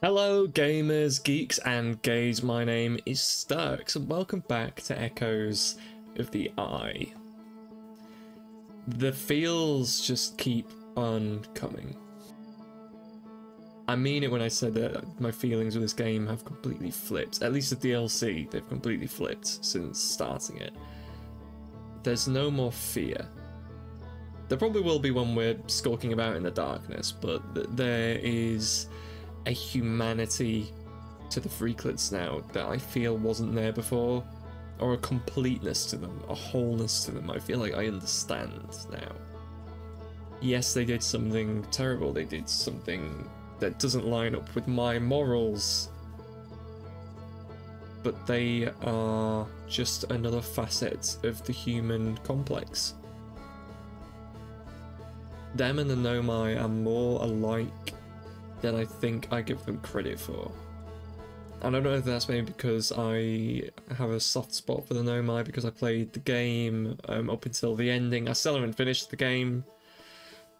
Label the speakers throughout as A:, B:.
A: Hello, gamers, geeks, and gays. My name is Stirx, and welcome back to Echoes of the Eye. The feels just keep on coming. I mean it when I said that my feelings with this game have completely flipped. At least at the DLC, they've completely flipped since starting it. There's no more fear. There probably will be when we're skulking about in the darkness, but there is a humanity to the Freaklets now that I feel wasn't there before, or a completeness to them, a wholeness to them. I feel like I understand now. Yes, they did something terrible, they did something that doesn't line up with my morals, but they are just another facet of the human complex. Them and the Nomai are more alike than I think I give them credit for. I don't know if that's maybe because I have a soft spot for the Nomai because I played the game um, up until the ending. I still haven't finished the game,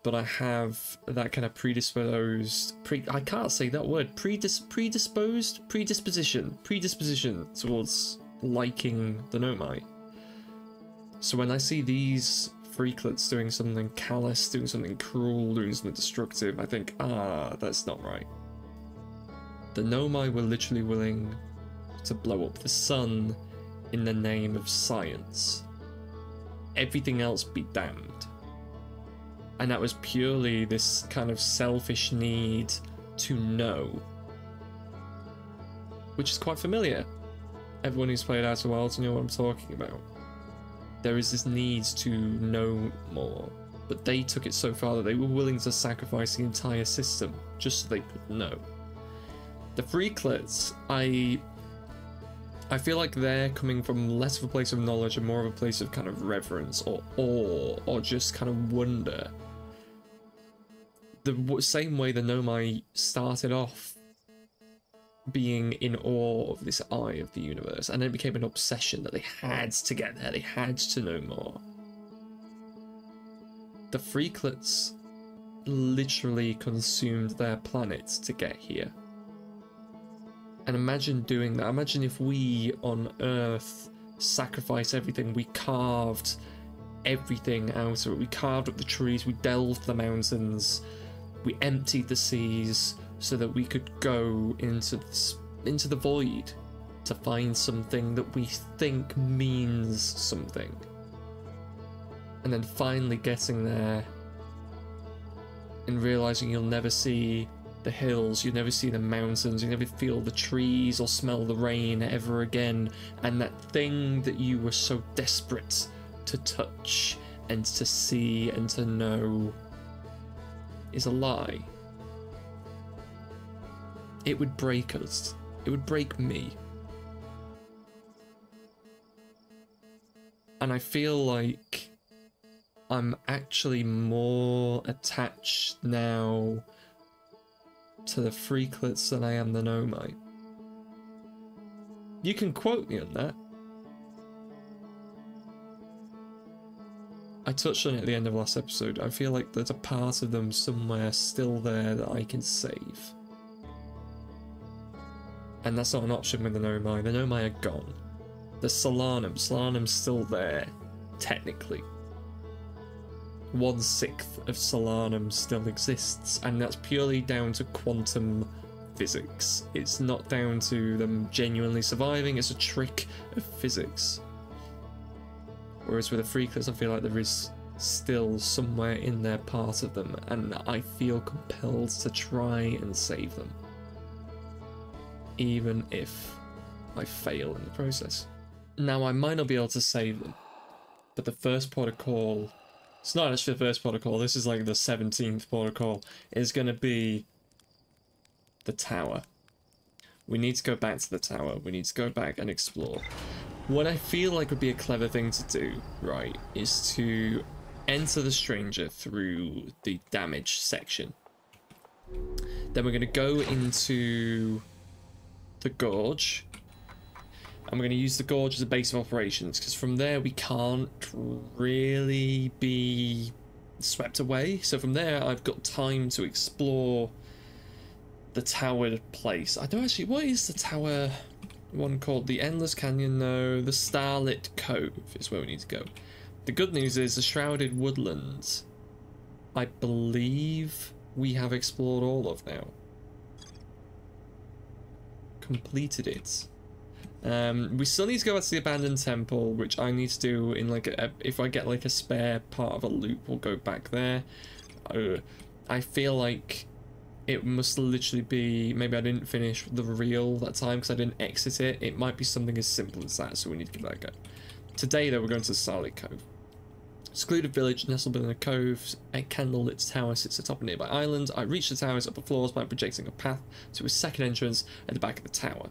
A: but I have that kind of predisposed. Pre I can't say that word. Predis predisposed predisposition predisposition towards liking the Nomai. So when I see these freaklets doing something callous, doing something cruel, doing something destructive, I think, ah, that's not right. The Nomai were literally willing to blow up the sun in the name of science. Everything else be damned. And that was purely this kind of selfish need to know. Which is quite familiar. Everyone who's played Outer Wilds know what I'm talking about there is this need to know more. But they took it so far that they were willing to sacrifice the entire system just so they could know. The Freaklets, I I feel like they're coming from less of a place of knowledge and more of a place of kind of reverence or awe or just kind of wonder. The same way the Nomai started off being in awe of this eye of the universe, and then it became an obsession that they had to get there, they had to know more. The Freaklets literally consumed their planet to get here. And imagine doing that. Imagine if we on Earth sacrificed everything, we carved everything out of it. We carved up the trees, we delved the mountains, we emptied the seas, so that we could go into the, into the void to find something that we think means something. And then finally getting there and realizing you'll never see the hills, you'll never see the mountains, you'll never feel the trees or smell the rain ever again. And that thing that you were so desperate to touch and to see and to know is a lie it would break us. It would break me. And I feel like I'm actually more attached now to the Freaklets than I am the Nomai. You can quote me on that. I touched on it at the end of last episode. I feel like there's a part of them somewhere still there that I can save. And that's not an option with the Nomai. The Nomai are gone. The Solanum. Solanum's still there, technically. One sixth of Solanum still exists, and that's purely down to quantum physics. It's not down to them genuinely surviving, it's a trick of physics. Whereas with the Freaklets, I feel like there is still somewhere in there part of them, and I feel compelled to try and save them even if I fail in the process. Now, I might not be able to save them, but the first protocol, it's not actually the first protocol, this is like the 17th protocol, is going to be the tower. We need to go back to the tower, we need to go back and explore. What I feel like would be a clever thing to do, right, is to enter the stranger through the damage section. Then we're going to go into the gorge. And we're going to use the gorge as a base of operations because from there we can't really be swept away. So from there I've got time to explore the towered place. I don't actually. What is the tower one called? The Endless Canyon? No, the Starlit Cove is where we need to go. The good news is the Shrouded Woodlands. I believe we have explored all of now. Completed it. Um, we still need to go back to the abandoned temple, which I need to do in like a, if I get like a spare part of a loop, we'll go back there. Uh, I feel like it must literally be maybe I didn't finish the reel that time because I didn't exit it. It might be something as simple as that, so we need to give that a go. Today though, we're going to Starlit Cove. Secluded village nestled within a cove, a candlelit tower sits atop a nearby island. I reach the tower's upper floors by projecting a path to a second entrance at the back of the tower.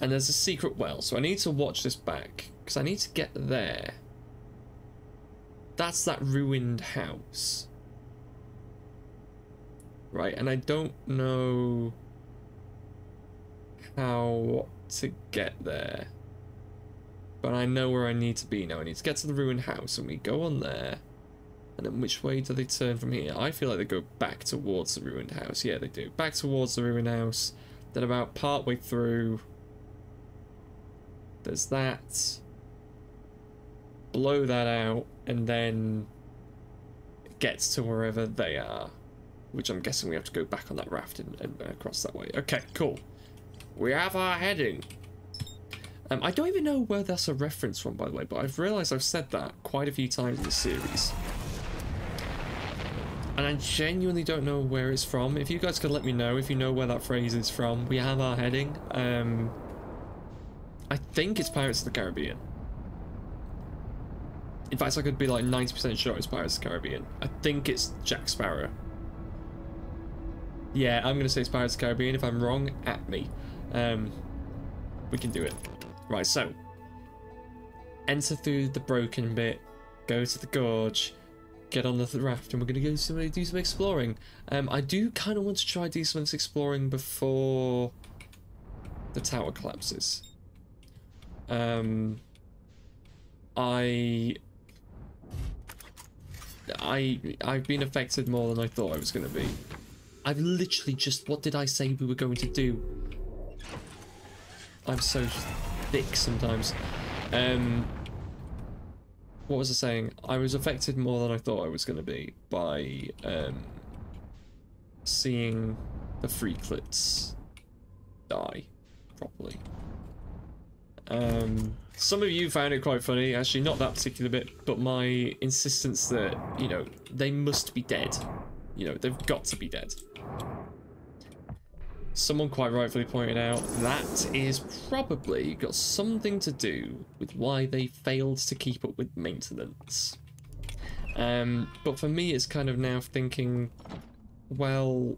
A: And there's a secret well, so I need to watch this back, because I need to get there. That's that ruined house. Right, and I don't know how to get there. But I know where I need to be now. I need to get to the ruined house, and we go on there. And then which way do they turn from here? I feel like they go back towards the ruined house. Yeah, they do. Back towards the ruined house. Then about partway through, there's that. Blow that out, and then it gets to wherever they are. Which I'm guessing we have to go back on that raft and, and across that way. Okay, cool. We have our heading. Um, I don't even know where that's a reference from, by the way, but I've realised I've said that quite a few times in the series. And I genuinely don't know where it's from. If you guys could let me know if you know where that phrase is from. We have our heading. Um, I think it's Pirates of the Caribbean. In fact, I could be like 90% sure it's Pirates of the Caribbean. I think it's Jack Sparrow. Yeah, I'm going to say it's Pirates of the Caribbean. If I'm wrong, at me. Um, we can do it. Right, so. Enter through the broken bit. Go to the gorge. Get on the raft and we're going to go some, do some exploring. Um, I do kind of want to try do some exploring before the tower collapses. Um, I, I, I've been affected more than I thought I was going to be. I've literally just, what did I say we were going to do? I'm so thick sometimes. Um, what was I saying? I was affected more than I thought I was going to be by um, seeing the freaklets die properly. Um, some of you found it quite funny, actually not that particular bit, but my insistence that, you know, they must be dead. You know, they've got to be dead. Someone quite rightfully pointed out that is probably got something to do with why they failed to keep up with maintenance. Um, but for me, it's kind of now thinking, well,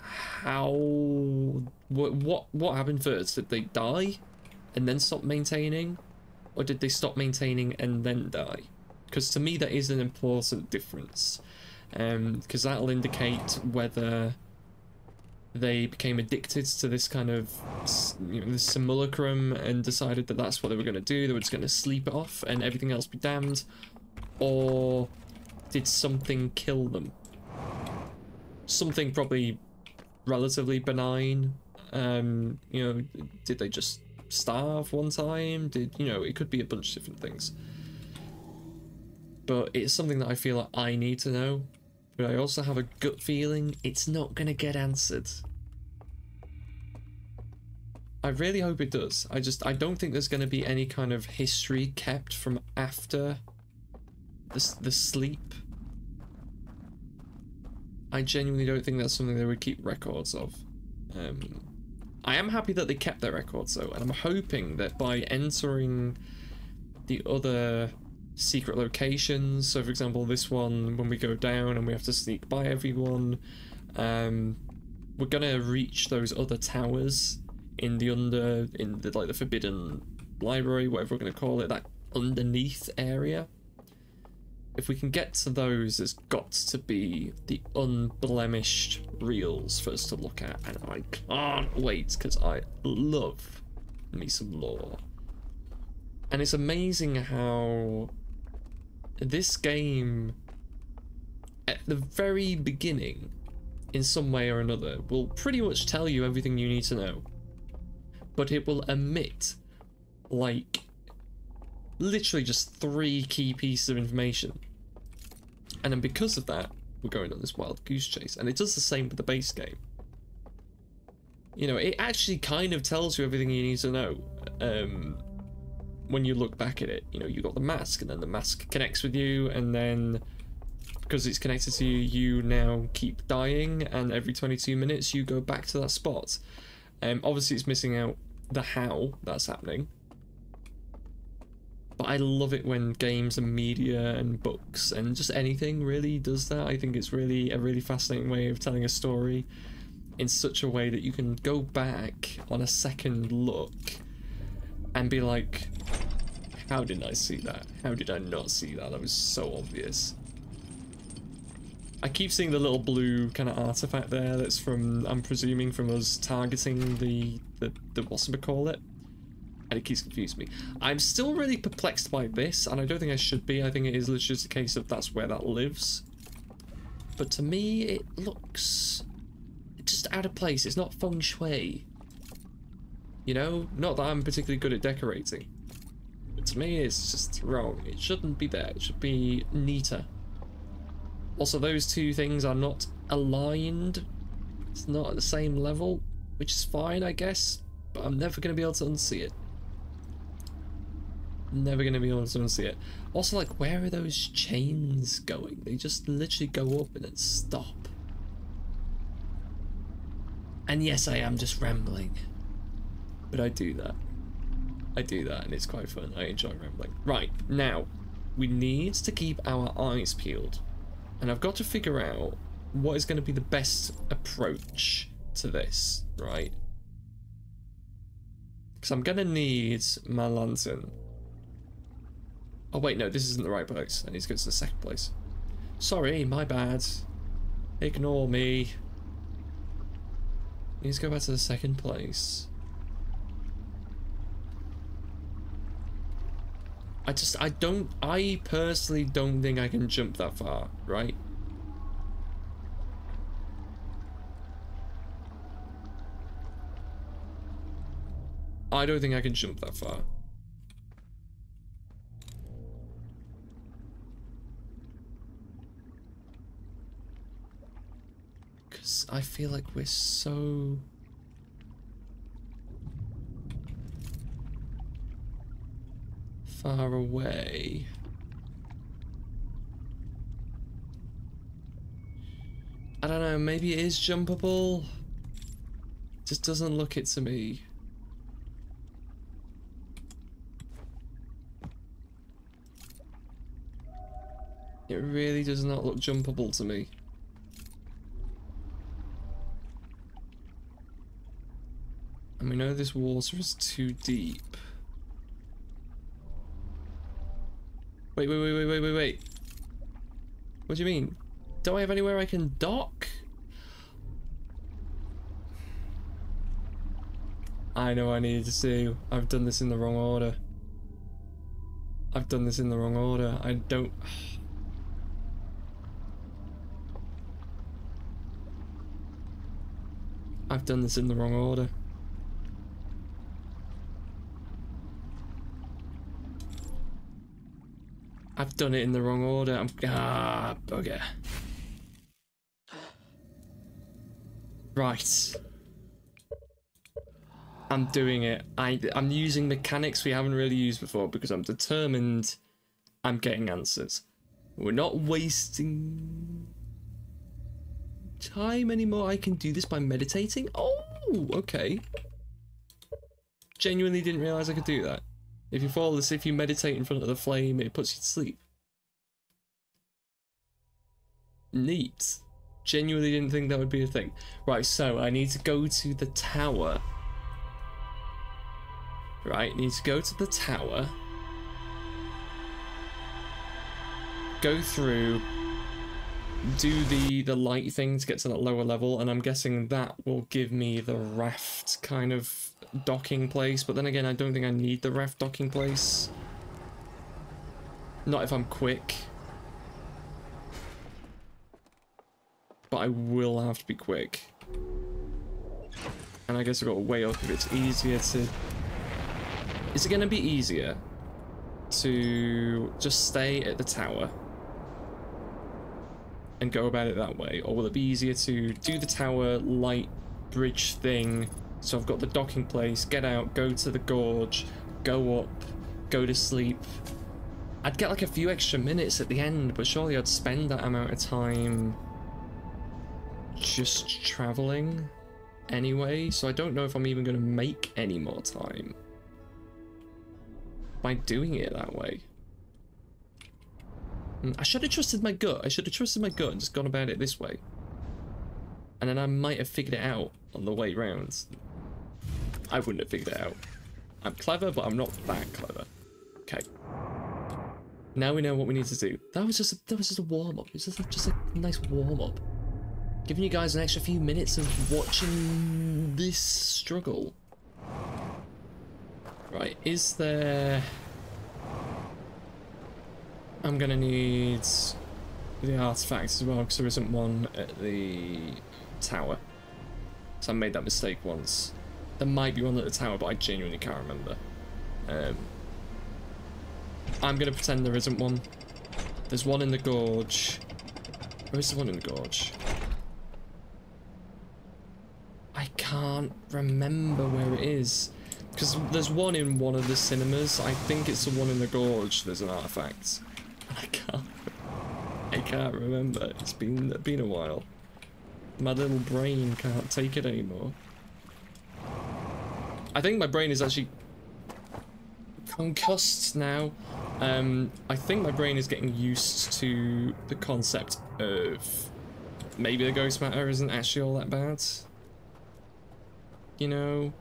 A: how, what, what, what happened first? Did they die? and then stop maintaining? Or did they stop maintaining and then die? Because to me that is an important difference. Because um, that'll indicate whether they became addicted to this kind of you know, simulacrum and decided that that's what they were going to do. They were just going to sleep it off and everything else be damned. Or did something kill them? Something probably relatively benign. Um, you know, did they just starve one time? Did you know? It could be a bunch of different things. But it's something that I feel like I need to know. But I also have a gut feeling it's not going to get answered. I really hope it does. I just I don't think there's going to be any kind of history kept from after the the sleep. I genuinely don't think that's something they would keep records of. Um, I am happy that they kept their records though, and I'm hoping that by entering the other secret locations, so for example this one, when we go down and we have to sneak by everyone, um, we're gonna reach those other towers in the under, in the like the forbidden library, whatever we're gonna call it, that underneath area if we can get to those, there's got to be the unblemished reels for us to look at, and I can't wait because I love me some lore. And it's amazing how this game, at the very beginning, in some way or another will pretty much tell you everything you need to know. But it will omit, like, literally just three key pieces of information. And then because of that, we're going on this wild goose chase. And it does the same with the base game. You know, it actually kind of tells you everything you need to know. Um, when you look back at it, you know, you got the mask, and then the mask connects with you, and then because it's connected to you, you now keep dying, and every 22 minutes you go back to that spot. Um, obviously, it's missing out the how that's happening. But I love it when games and media and books and just anything really does that. I think it's really a really fascinating way of telling a story in such a way that you can go back on a second look and be like, how didn't I see that? How did I not see that? That was so obvious. I keep seeing the little blue kind of artifact there that's from, I'm presuming from us targeting the, the, the what's it call it? And it keeps confusing me. I'm still really perplexed by this, and I don't think I should be. I think it is literally just a case of that's where that lives. But to me, it looks just out of place. It's not feng shui. You know? Not that I'm particularly good at decorating. But to me, it's just wrong. It shouldn't be there. It should be neater. Also, those two things are not aligned. It's not at the same level, which is fine, I guess. But I'm never going to be able to unsee it. Never going to be able to unsee it. Also, like, where are those chains going? They just literally go up and then stop. And yes, I am just rambling. But I do that. I do that and it's quite fun. I enjoy rambling. Right, now, we need to keep our eyes peeled and I've got to figure out what is going to be the best approach to this, right? Because I'm going to need my lantern. Oh wait, no, this isn't the right place. I need to go to the second place. Sorry, my bad. Ignore me. Need to go back to the second place. I just, I don't, I personally don't think I can jump that far, right? I don't think I can jump that far. Because I feel like we're so... far away. I don't know, maybe it is jumpable. Just doesn't look it to me. It really does not look jumpable to me. And we know this water is too deep. Wait, wait, wait, wait, wait, wait, wait. What do you mean? Don't I have anywhere I can dock? I know I needed to see. I've done this in the wrong order. I've done this in the wrong order. I don't... I've done this in the wrong order. I've done it in the wrong order. I'm ah bugger. Right. I'm doing it. I I'm using mechanics we haven't really used before because I'm determined I'm getting answers. We're not wasting time anymore. I can do this by meditating. Oh, okay. Genuinely didn't realize I could do that. If you fall asleep, if you meditate in front of the flame, it puts you to sleep. Neat. Genuinely didn't think that would be a thing. Right, so I need to go to the tower. Right, need to go to the tower. Go through, do the, the light thing to get to that lower level, and I'm guessing that will give me the raft kind of docking place, but then again, I don't think I need the raft docking place. Not if I'm quick. but I will have to be quick. And I guess I've got to weigh up if it's easier to... Is it going to be easier to just stay at the tower and go about it that way? Or will it be easier to do the tower light bridge thing so I've got the docking place, get out, go to the gorge, go up, go to sleep. I'd get like a few extra minutes at the end, but surely I'd spend that amount of time just traveling anyway, so I don't know if I'm even going to make any more time by doing it that way. Hmm, I should have trusted my gut. I should have trusted my gut and just gone about it this way. And then I might have figured it out on the way round. I wouldn't have figured it out. I'm clever, but I'm not that clever. Okay. Now we know what we need to do. That was just a, that was just a warm up. It was just a, just a nice warm up, giving you guys an extra few minutes of watching this struggle. Right, is there? I'm gonna need the artifacts as well because there isn't one at the tower. So I made that mistake once. There might be one at the tower, but I genuinely can't remember. Um, I'm going to pretend there isn't one. There's one in the gorge. Where is the one in the gorge? I can't remember where it is. Because there's one in one of the cinemas. I think it's the one in the gorge. There's an artifact. I can't. I can't remember. It's been been a while. My little brain can't take it anymore. I think my brain is actually concussed now. Um, I think my brain is getting used to the concept of maybe the ghost matter isn't actually all that bad. You know,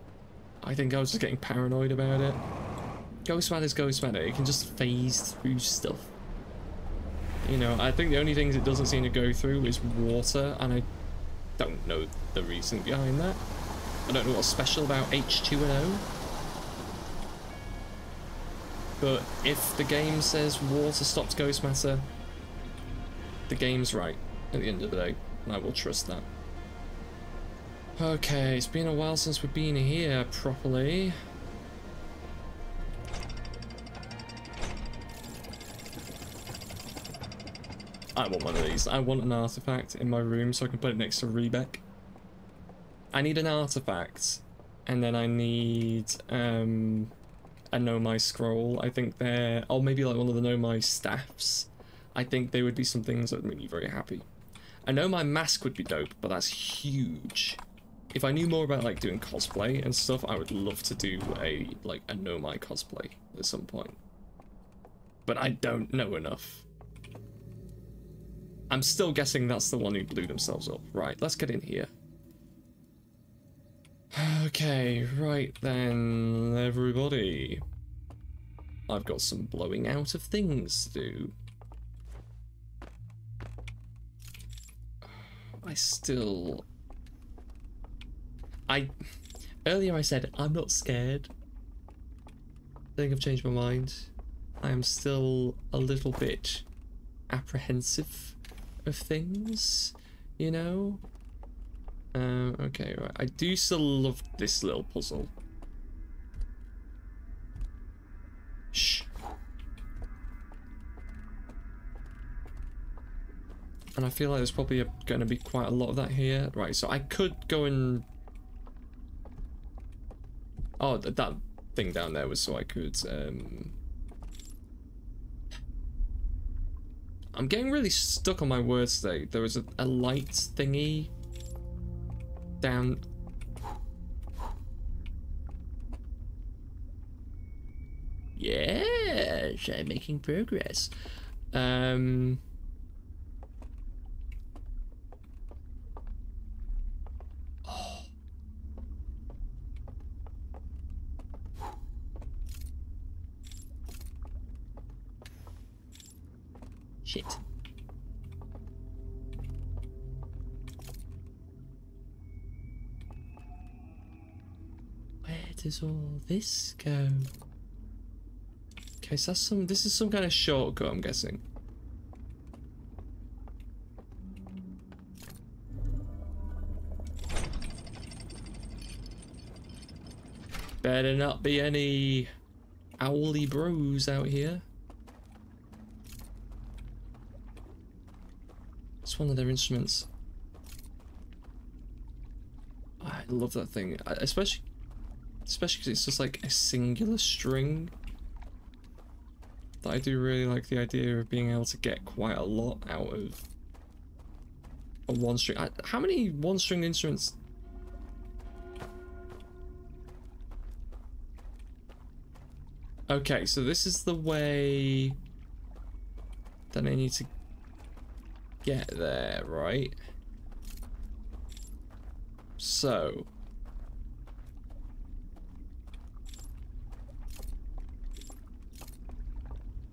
A: I think I was just getting paranoid about it. Ghost matter is ghost matter. It can just phase through stuff. You know, I think the only things it doesn't seem to go through is water, and I don't know the reason behind that. I don't know what's special about H2O. But if the game says water stops ghost matter, the game's right at the end of the day. And I will trust that. Okay, it's been a while since we've been here properly. I want one of these. I want an artifact in my room so I can put it next to Rebek. I need an artifact, and then I need um, a Nomai scroll. I think they're, or maybe like one of the Nomai staffs. I think they would be some things that would make me very happy. I know my mask would be dope, but that's huge. If I knew more about like doing cosplay and stuff, I would love to do a like a Nomai cosplay at some point. But I don't know enough. I'm still guessing that's the one who blew themselves up. Right, let's get in here. Okay, right then, everybody. I've got some blowing out of things to do. I still... I... Earlier I said, I'm not scared. I think I've changed my mind. I am still a little bit apprehensive of things, you know? Um, okay, right. I do still love this little puzzle. Shh. And I feel like there's probably going to be quite a lot of that here. Right, so I could go and... Oh, th that thing down there was so I could... Um... I'm getting really stuck on my words today. There was a, a light thingy down. Yeah, I'm making progress. Um... Oh. Shit. does all this go? Okay, so that's some. This is some kind of shortcut, I'm guessing. Better not be any owly bros out here. It's one of their instruments. I love that thing, especially especially because it's just like a singular string. That I do really like the idea of being able to get quite a lot out of a one string. How many one string instruments? Okay, so this is the way that I need to get there, right? So,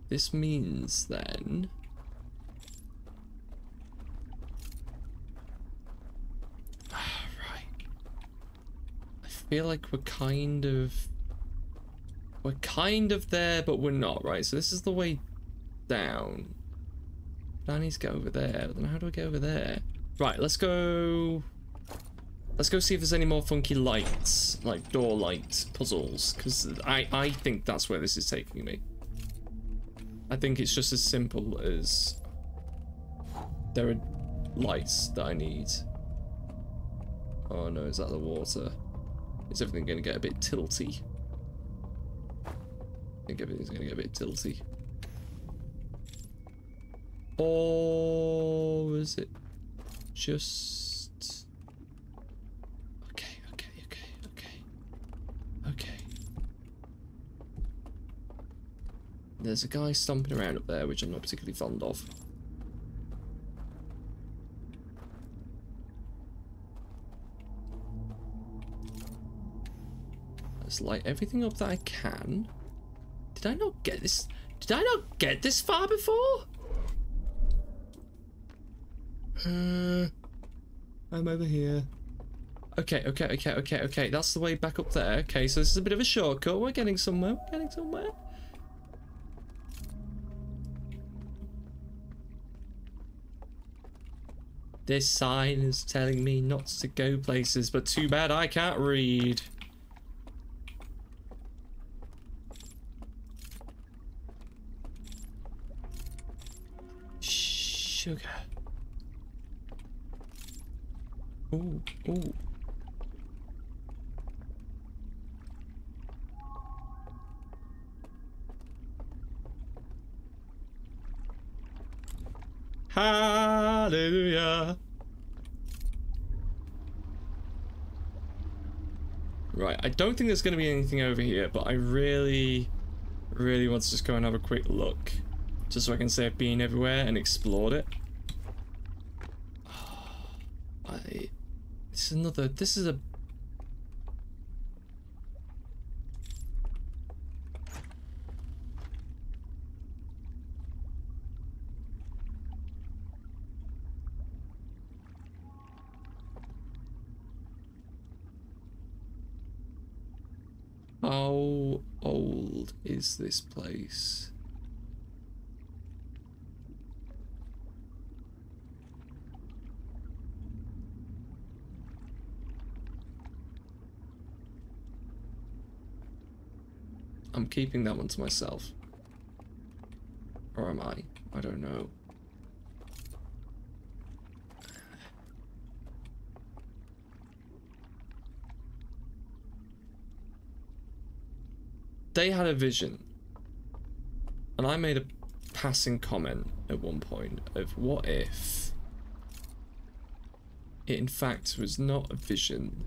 A: this means then right. I feel like we're kind of we're kind of there but we're not right? So this is the way down. I need to get over there then how do I get over there? Right let's go Let's go see if there's any more funky lights, like door light puzzles, because I, I think that's where this is taking me. I think it's just as simple as there are lights that I need. Oh no, is that the water? Is everything going to get a bit tilty? I think everything's going to get a bit tilty. Or is it just... There's a guy stomping around up there, which I'm not particularly fond of. Let's light everything up that I can. Did I not get this? Did I not get this far before? Uh, I'm over here. Okay, okay, okay, okay, okay. That's the way back up there. Okay, so this is a bit of a shortcut. We're getting somewhere. We're getting somewhere. This sign is telling me not to go places, but too bad I can't read. Sugar. Ooh, ooh. Hallelujah. Right, I don't think there's going to be anything over here, but I really, really want to just go and have a quick look. Just so I can say I've been everywhere and explored it. I, this is another, this is a How old is this place? I'm keeping that one to myself. Or am I? I don't know. They had a vision. And I made a passing comment at one point of what if it in fact was not a vision.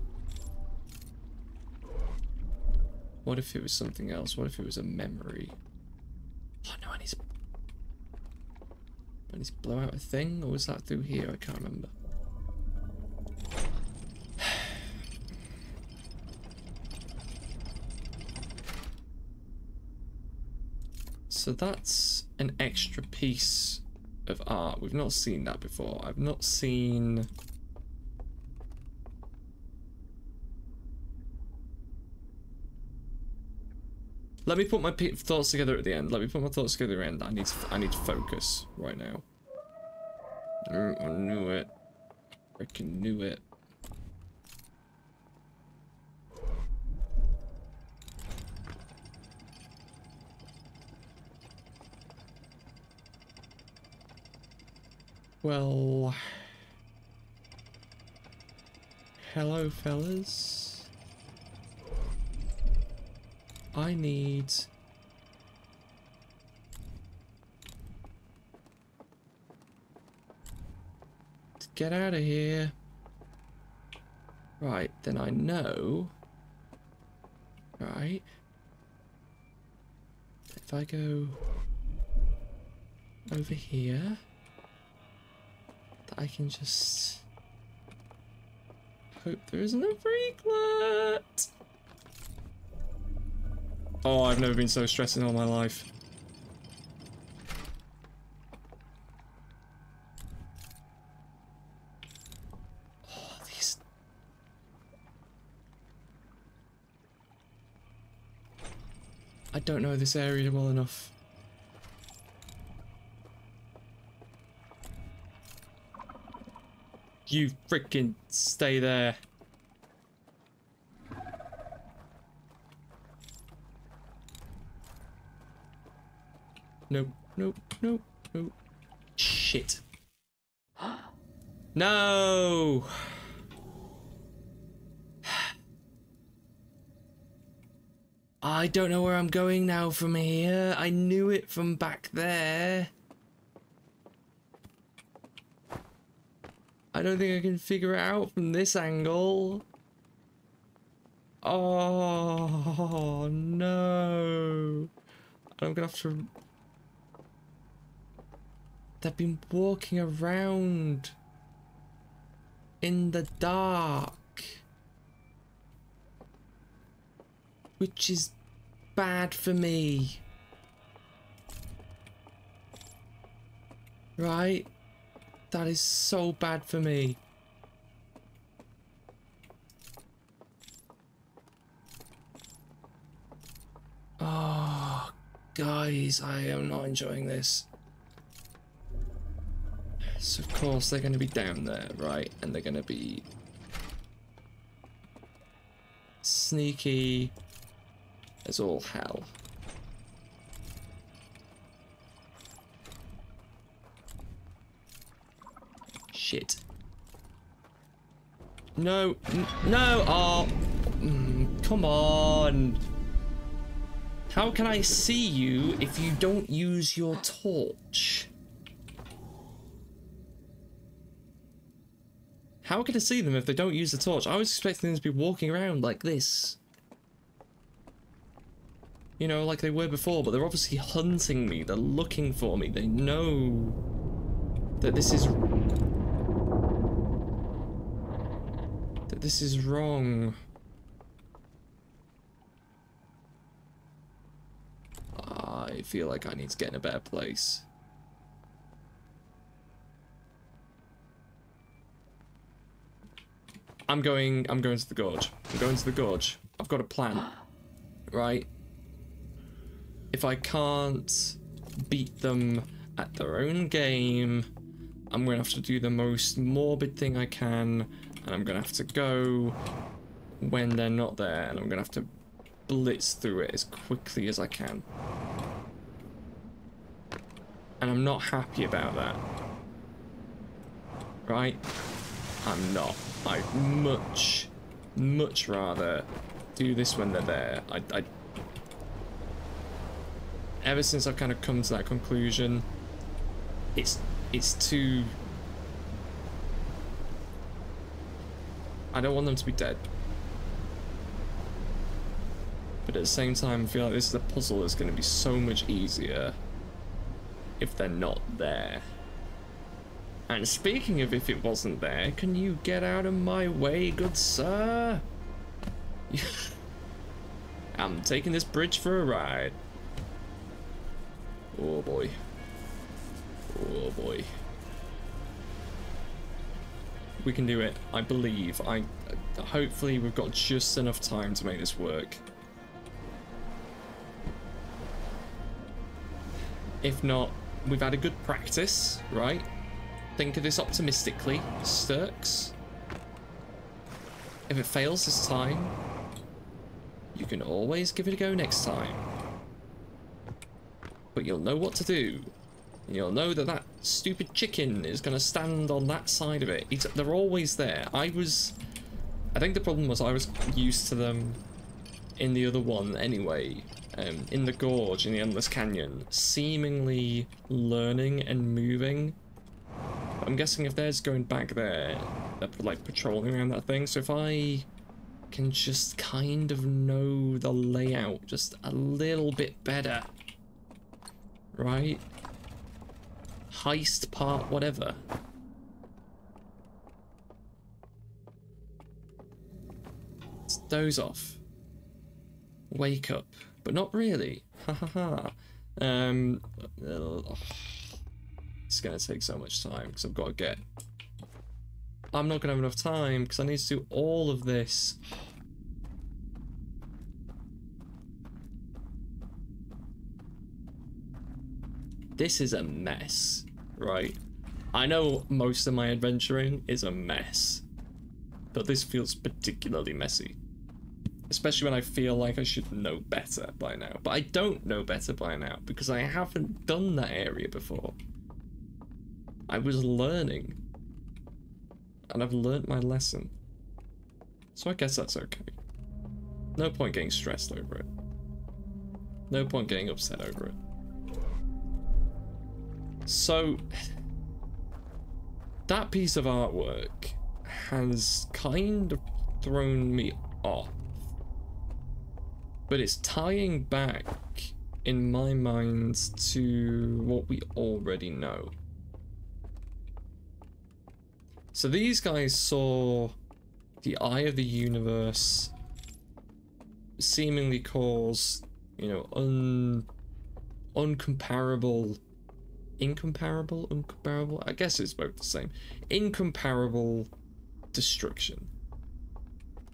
A: What if it was something else? What if it was a memory? Oh no, I need to... I need to blow out a thing? Or was that through here? I can't remember. So that's an extra piece of art. We've not seen that before. I've not seen... Let me put my thoughts together at the end. Let me put my thoughts together at the end. I need to, I need to focus right now. I knew it. I can knew it. Well... Hello, fellas. I need... To get out of here. Right, then I know... Right. If I go over here, I can just hope there isn't a freaklet. Oh, I've never been so stressed in all my life. Oh, these... I don't know this area well enough. You freaking stay there. Nope, nope, nope, nope. Shit. no! I don't know where I'm going now from here. I knew it from back there. I don't think I can figure it out from this angle. Oh, no. I'm gonna have to... They've been walking around in the dark. Which is bad for me. Right? That is so bad for me. Oh, guys, I am not enjoying this. So, of course, they're going to be down there, right? And they're going to be sneaky as all hell. Shit. No, no, oh, mm, come on. How can I see you if you don't use your torch? How can I see them if they don't use the torch? I was expecting them to be walking around like this. You know, like they were before, but they're obviously hunting me. They're looking for me. They know that this is this is wrong. I feel like I need to get in a better place. I'm going, I'm going to the gorge. I'm going to the gorge. I've got a plan, right? If I can't beat them at their own game, I'm going to have to do the most morbid thing I can and I'm gonna have to go when they're not there and I'm gonna have to blitz through it as quickly as I can. And I'm not happy about that. Right? I'm not. I'd much, much rather do this when they're there. I, I ever since I've kind of come to that conclusion, it's it's too I don't want them to be dead. But at the same time, I feel like this is a puzzle that's going to be so much easier if they're not there. And speaking of if it wasn't there, can you get out of my way, good sir? I'm taking this bridge for a ride. Oh boy. Oh boy. We can do it. I believe. I uh, hopefully we've got just enough time to make this work. If not, we've had a good practice, right? Think of this optimistically, Stirx. If it fails this time, you can always give it a go next time. But you'll know what to do You'll know that that stupid chicken is going to stand on that side of it. It's, they're always there. I was... I think the problem was I was used to them in the other one anyway. Um, in the gorge, in the Endless Canyon, seemingly learning and moving. I'm guessing if there's going back there, they're like patrolling around that thing. So if I can just kind of know the layout just a little bit better, right? Heist part, whatever. Let's doze off. Wake up. But not really. Ha ha ha. Um, it's gonna take so much time because I've got to get. I'm not gonna have enough time because I need to do all of this. This is a mess, right? I know most of my adventuring is a mess, but this feels particularly messy. Especially when I feel like I should know better by now. But I don't know better by now because I haven't done that area before. I was learning. And I've learnt my lesson. So I guess that's okay. No point getting stressed over it. No point getting upset over it. So, that piece of artwork has kind of thrown me off but it's tying back in my mind to what we already know. So these guys saw the eye of the universe seemingly cause, you know, un uncomparable incomparable uncomparable I guess it's both the same incomparable destruction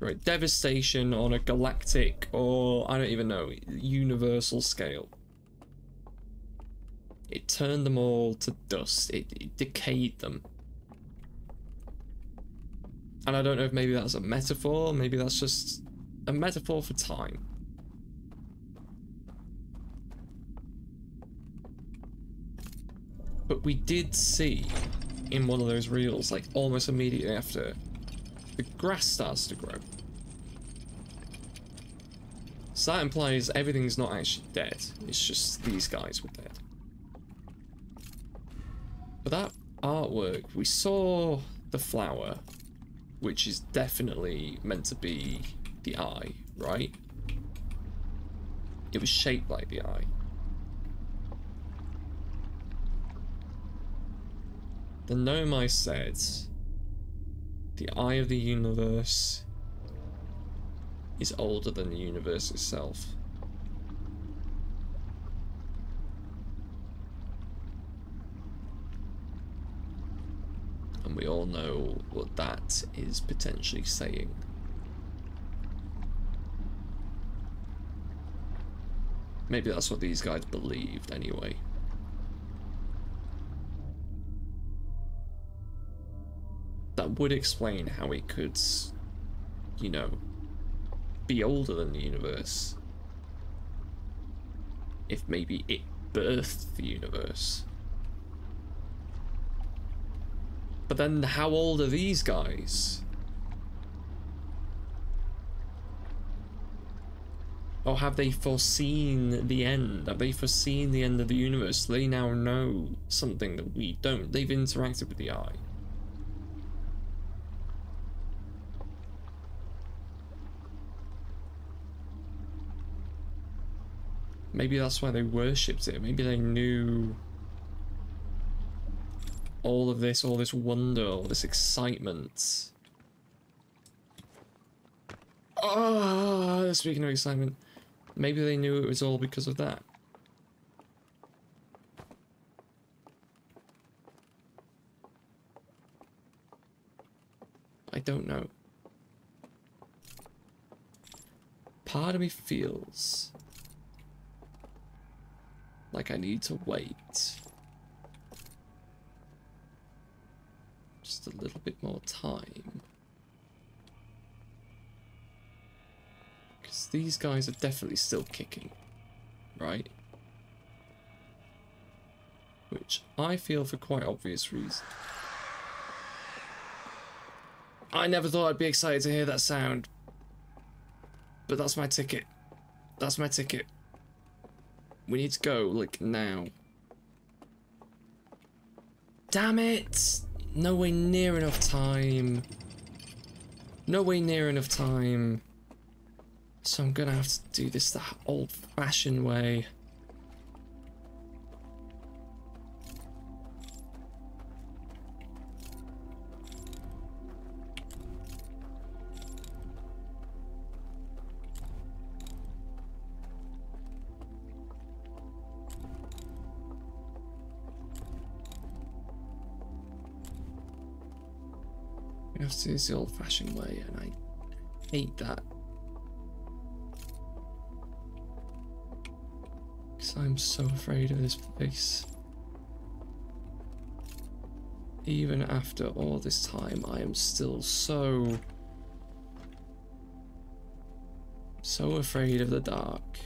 A: right? Devastation on a galactic or, I don't even know, universal scale. It turned them all to dust. It, it decayed them. And I don't know if maybe that's a metaphor, maybe that's just a metaphor for time. But we did see in one of those reels, like almost immediately after the grass starts to grow. So that implies everything's not actually dead. It's just these guys were dead. But that artwork, we saw the flower, which is definitely meant to be the eye, right? It was shaped like the eye. The Nomai said the eye of the universe is older than the universe itself. And we all know what that is potentially saying. Maybe that's what these guys believed anyway. Would explain how it could, you know, be older than the universe. If maybe it birthed the universe. But then how old are these guys? Or have they foreseen the end? Have they foreseen the end of the universe? They now know something that we don't. They've interacted with the eye. Maybe that's why they worshipped it. Maybe they knew all of this, all this wonder, all this excitement. Oh, speaking of excitement, maybe they knew it was all because of that. I don't know. Part of me feels like I need to wait. Just a little bit more time. Because these guys are definitely still kicking, right? which I feel for quite obvious reasons. I never thought I'd be excited to hear that sound. But that's my ticket. That's my ticket. We need to go, like, now. Damn it! No way near enough time. No way near enough time. So I'm gonna have to do this the old-fashioned way. Do this the old-fashioned way, and I hate that. Because I'm so afraid of this place. Even after all this time, I am still so... So afraid of the dark.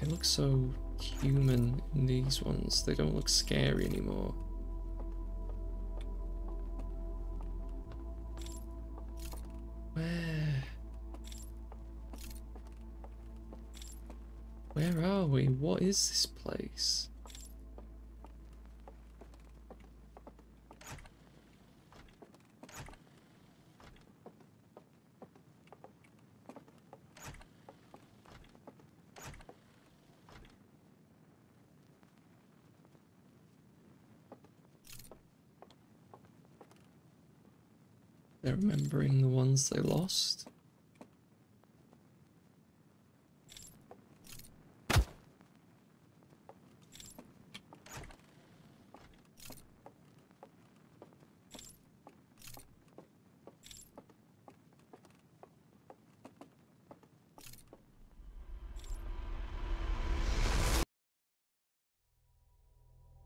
A: They look so human in these ones. They don't look scary anymore. Where? Where are we? What is this place? They're remembering the ones they lost.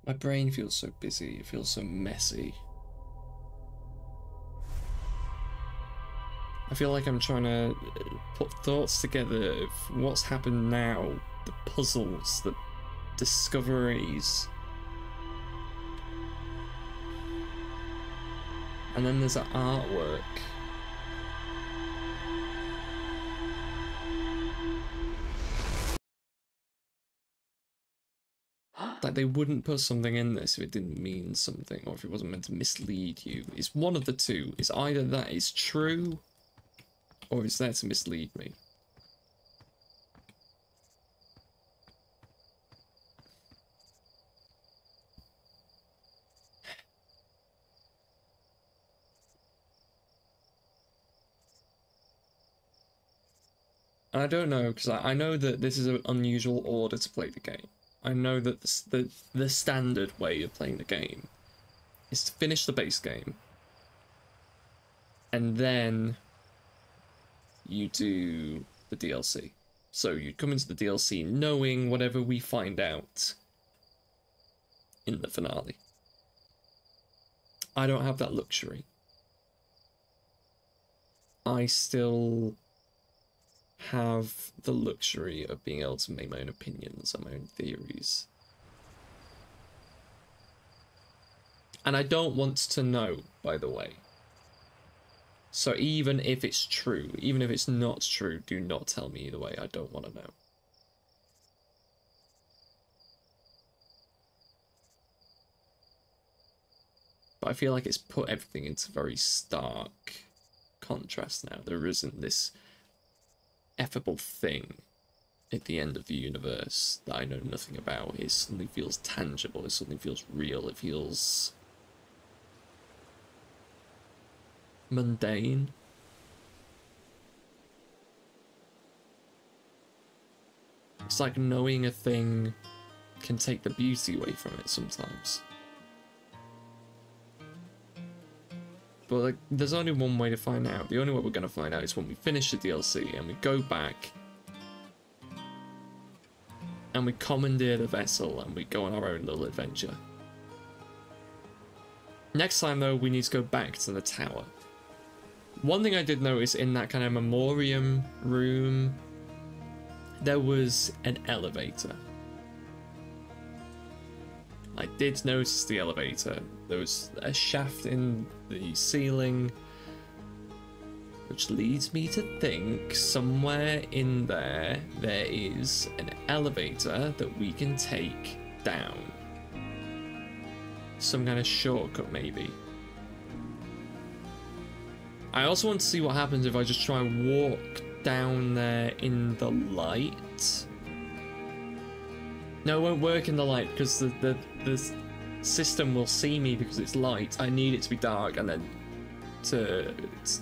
A: My brain feels so busy, it feels so messy. I feel like I'm trying to uh, put thoughts together of what's happened now, the puzzles, the discoveries. And then there's that artwork. Like they wouldn't put something in this if it didn't mean something or if it wasn't meant to mislead you. It's one of the two. It's either that is true or is that to mislead me. I don't know, because I, know that this is an unusual order to play the game. I know that the, the, the standard way of playing the game is to finish the base game and then you do the DLC. So you'd come into the DLC knowing whatever we find out in the finale. I don't have that luxury. I still have the luxury of being able to make my own opinions and my own theories. And I don't want to know, by the way. So even if it's true, even if it's not true, do not tell me either way. I don't want to know. But I feel like it's put everything into very stark contrast now. There isn't this effable thing at the end of the universe that I know nothing about. It suddenly feels tangible, it suddenly feels real, it feels mundane. It's like knowing a thing can take the beauty away from it sometimes. But like, there's only one way to find out. The only way we're going to find out is when we finish the DLC and we go back and we commandeer the vessel and we go on our own little adventure. Next time though, we need to go back to the tower One thing I did notice in that kind of memoriam room, there was an elevator. I did notice the elevator. There was a shaft in the ceiling, which leads me to think somewhere in there there is an elevator that we can take down. Some kind of shortcut, maybe. I also want to see what happens if I just try and walk down there in the light. No, it won't work in the light because the, the, the system will see me because it's light. I need it to be dark and then to,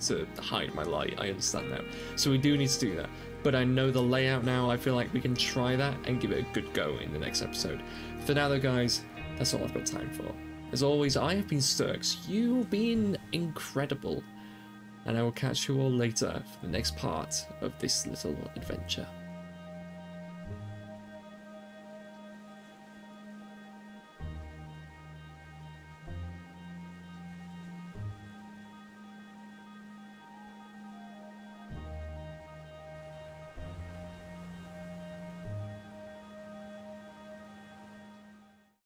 A: to hide my light. I understand that. So we do need to do that. But I know the layout now. I feel like we can try that and give it a good go in the next episode. For now though, guys, that's all I've got time for. As always, I have been Stirx. You've been incredible and I will catch you all later for the next part of this little adventure.